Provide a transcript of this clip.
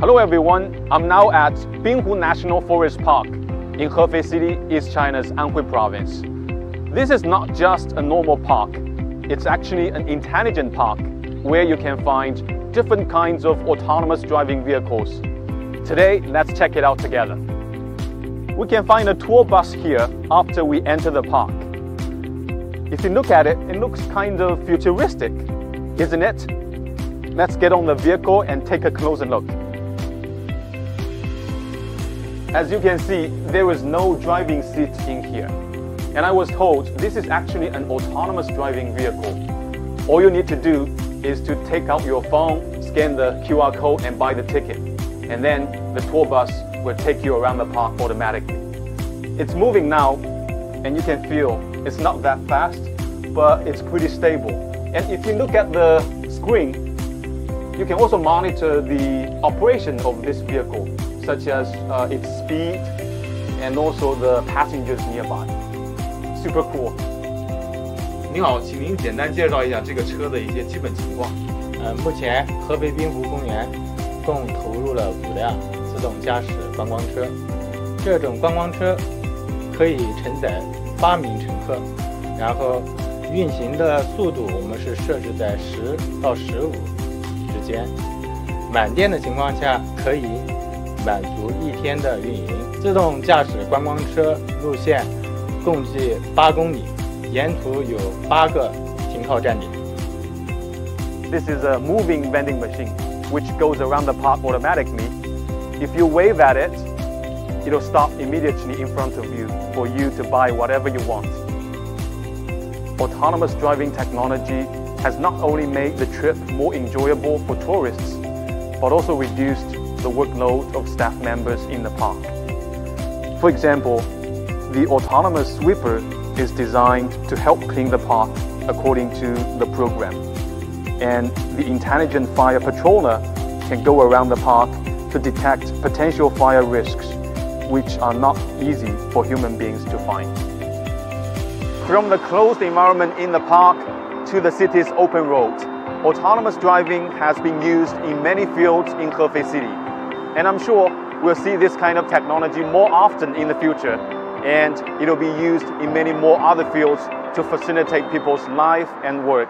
Hello everyone, I'm now at Binghu National Forest Park in Hefei City, East China's Anhui province. This is not just a normal park, it's actually an intelligent park where you can find different kinds of autonomous driving vehicles. Today, let's check it out together. We can find a tour bus here after we enter the park. If you look at it, it looks kind of futuristic, isn't it? Let's get on the vehicle and take a closer look. As you can see, there is no driving seat in here. And I was told this is actually an autonomous driving vehicle. All you need to do is to take out your phone, scan the QR code and buy the ticket. And then the tour bus will take you around the park automatically. It's moving now and you can feel it's not that fast, but it's pretty stable. And if you look at the screen, you can also monitor the operation of this vehicle, such as uh, its speed and also the passengers nearby. Super cool. 您好，请您简单介绍一下这个车的一些基本情况。呃，目前合肥滨湖公园共投入了五辆自动驾驶观光车，这种观光车可以承载八名乘客，然后运行的速度我们是设置在十到十五间，满电的情况下可以满足一天的运营。自动驾驶观光车路线共计八公里，沿途有八个停靠站点。 This is a moving vending machine which goes around the park automatically. If you wave at it, it'll stop immediately in front of you for you to buy whatever you want. Autonomous driving technology has not only made the trip more enjoyable for tourists, but also reduced the workload of staff members in the park. For example, the autonomous sweeper is designed to help clean the park according to the program. And the intelligent fire patroller can go around the park to detect potential fire risks, which are not easy for human beings to find. From the closed environment in the park to the city's open roads, autonomous driving has been used in many fields in Hefei City. And I'm sure we'll see this kind of technology more often in the future, and it'll be used in many more other fields to facilitate people's life and work